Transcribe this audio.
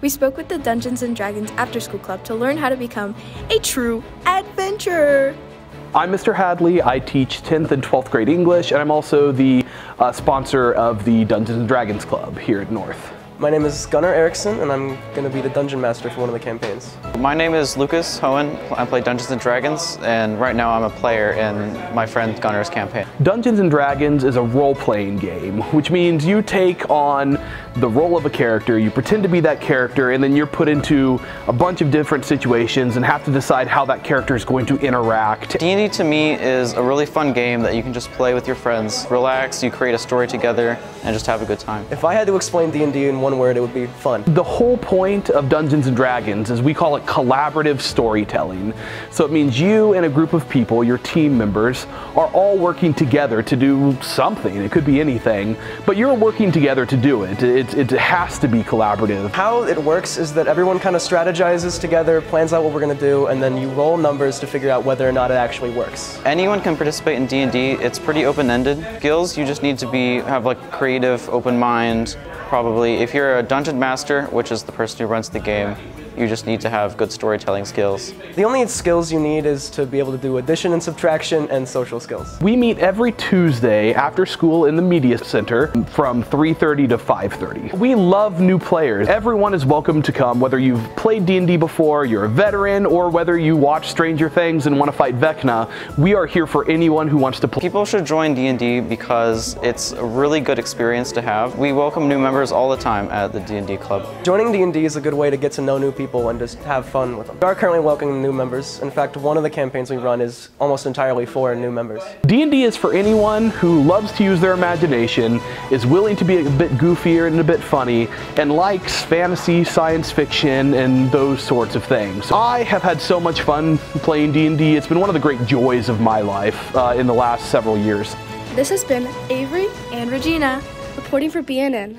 We spoke with the Dungeons and Dragons After School Club to learn how to become a true adventurer. I'm Mr. Hadley. I teach 10th and 12th grade English, and I'm also the uh, sponsor of the Dungeons and Dragons Club here at North. My name is Gunnar Erickson, and I'm going to be the dungeon master for one of the campaigns. My name is Lucas Hohen. I play Dungeons & Dragons, and right now I'm a player in my friend Gunnar's campaign. Dungeons and Dragons is a role-playing game, which means you take on the role of a character, you pretend to be that character, and then you're put into a bunch of different situations and have to decide how that character is going to interact. D&D to me is a really fun game that you can just play with your friends, relax, you create a story together, and just have a good time. If I had to explain D&D in one word, it would be fun. The whole point of Dungeons and Dragons is we call it collaborative storytelling. So it means you and a group of people, your team members, are all working together to do something. It could be anything, but you're working together to do it. It, it has to be collaborative. How it works is that everyone kind of strategizes together, plans out what we're going to do, and then you roll numbers to figure out whether or not it actually works. Anyone can participate in D&D. It's pretty open-ended. Skills, you just need to be have like creative, open mind, probably. If you're a dungeon master, which is the person who runs the game, you just need to have good storytelling skills. The only skills you need is to be able to do addition and subtraction and social skills. We meet every Tuesday after school in the Media Center from 3.30 to 5.30. We love new players. Everyone is welcome to come, whether you've played D&D before, you're a veteran, or whether you watch Stranger Things and want to fight Vecna. We are here for anyone who wants to play. People should join D&D because it's a really good experience to have. We welcome new members all the time at the D&D club. Joining D&D is a good way to get to know new people and just have fun with them. We are currently welcoming new members. In fact, one of the campaigns we run is almost entirely for new members. D&D is for anyone who loves to use their imagination, is willing to be a bit goofier and a bit funny, and likes fantasy, science fiction, and those sorts of things. I have had so much fun playing D&D. It's been one of the great joys of my life uh, in the last several years. This has been Avery and Regina reporting for BNN.